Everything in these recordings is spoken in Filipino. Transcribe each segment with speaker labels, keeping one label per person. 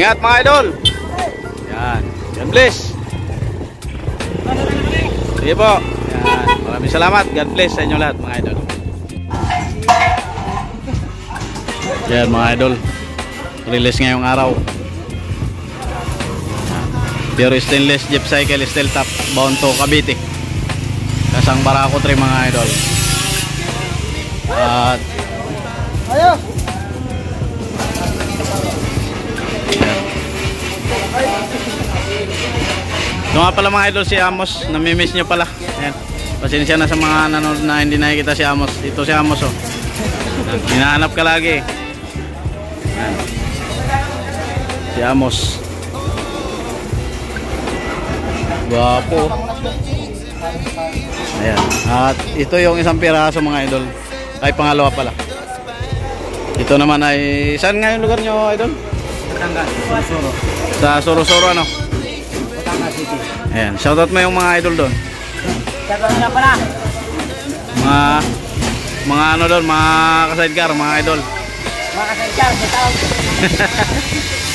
Speaker 1: Ingat mga idol. Yan. God bless. Sige po. Yan. Maraming salamat. God bless sa inyo lahat mga idol. Yan mga idol. Release ngayong araw. Yan. Pure stainless jeep cycle steel top bound to Cavite. Kasang Barako 3 mga idol. At
Speaker 2: Ayo.
Speaker 1: Ito nga pala mga idol si Amos, namimiss nyo pala. Ayan. Pasensya na sa mga nanonood na hindi nakikita si Amos. Ito si Amos oh. Hinahanap ka lagi. Ayan. Si Amos. Gwapo. Ayan. At ito yung isang piraso mga idol. Ay pangalawa pala. Ito naman ay saan nga yung lugar nyo idol?
Speaker 2: Batangas, Surusuro.
Speaker 1: Sa Sorosoro ano? Ayan. Shoutout mo yung mga idol doon.
Speaker 2: Shoutout na pala.
Speaker 1: mga mga ano doon, mga ka-sidecar, mga idol.
Speaker 2: Mga kasadyar, shoutout.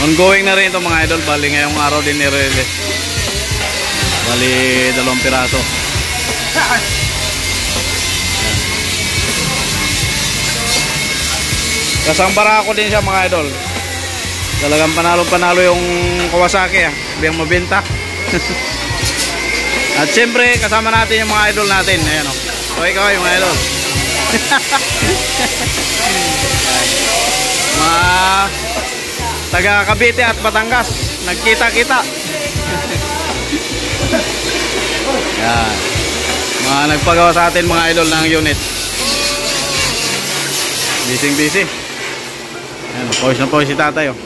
Speaker 1: Ongoing na rin ito mga idol, bali ngayong araw din nire-release. Bali dalawang piraso. Kasang barako din siya mga idol. Talagang panalo-panalo yung Kawasaki ah, biyang mabenta. At siyempre kasama natin yung mga idol natin. Ayan o. So ikaw yung mga idol. mga taga Cavite at Batangas nagkita-kita yan mga nagpagawa sa atin mga idol ng unit busy busy yan pawis na pawis si tatay oh.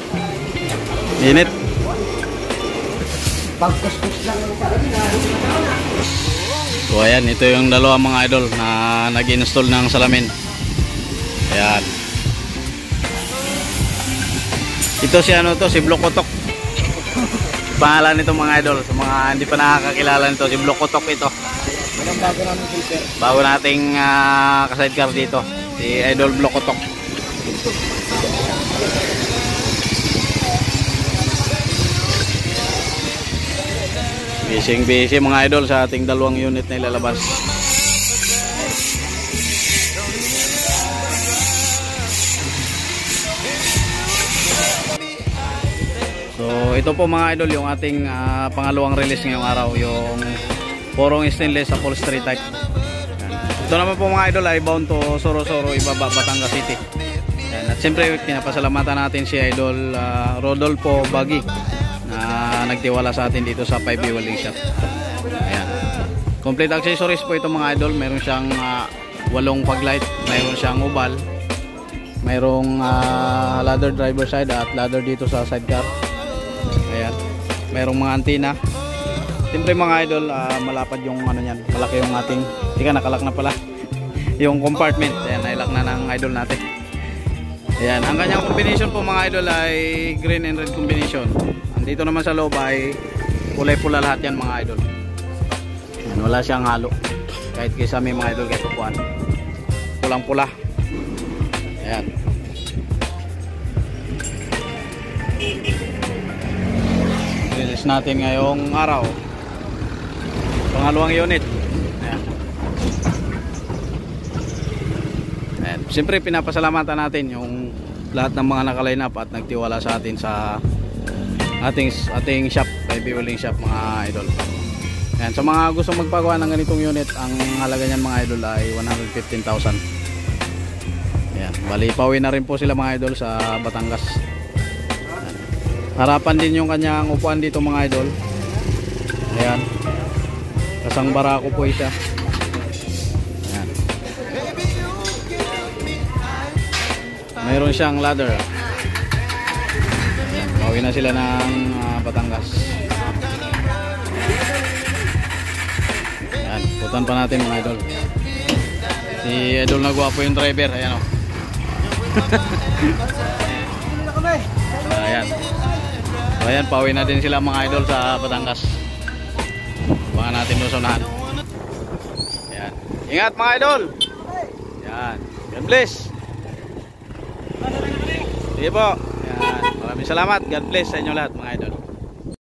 Speaker 1: Init.
Speaker 2: Pagkuskus lang.
Speaker 1: so ayan ito yung dalawa mga idol na nag-install ng salamin. Ayan. Ito si ano to si Blokotok. Pangalan nito mga idol. Sa mga hindi pa nakakakilala nito si Blokotok ito.
Speaker 2: Bago namin filter?
Speaker 1: bago nating uh, ka-sidecar dito si Idol Blokotok busy busy mga idol sa ating dalawang unit na ilalabas So ito po mga idol yung ating ah, pangalawang release ngayong araw yung porong stainless upholstery type. Ito naman po mga idol ay bound to Sorosoro Ibaba Batangas City. Yan. At siyempre pinapasalamatan natin si Idol ah, Rodolfo Bagi na nagtiwala sa atin dito sa 5B Welding Shop. Ayan. Complete accessories po ito mga idol. Meron siyang ah, walong paglight, meron siyang ubal, mayroong ah, ladder driver side at ladder dito sa sidecar. Ayan. Mayroong mga antina. Siyempre mga idol, ah, malapad yung ano niyan. Malaki yung ating, tika nakalak na pala. yung compartment. Ayan, nailak na ng idol natin. Ayan, ang kanyang combination po mga idol ay green and red combination. Andito naman sa loob ay kulay pula lahat yan mga idol. Ayan, wala siyang halo. Kahit kaysa may mga idol kahit upuan. Pulang pula. Ayan. Release natin ngayong araw. Pangalawang unit. Ayan. Ayan. Siyempre pinapasalamatan natin yung lahat ng mga nakaline up at nagtiwala sa atin sa ating ating shop, baby welding shop mga idol. Ayan, sa mga gusto magpagawa ng ganitong unit, ang halaga niyan mga idol ay 115,000. Ayan, bali pauwi na rin po sila mga idol sa Batangas. Ayan. Harapan din yung kanyang upuan dito mga idol. Ayan. Kasang barako po ito. Mayroon siyang ladder. Ayan. Pauwi na sila ng ah, Batangas. Ayan. Putan pa natin mga idol. Si idol na gwapo yung driver. Ayan o. Ayan. So, ayan, pauwi na din sila mga idol sa Batangas. Baka natin doon sa unahan. Ayan. Ingat mga idol! Ayan. God bless! Sige po. Yan. Maraming salamat. God bless sa inyo lahat mga idol.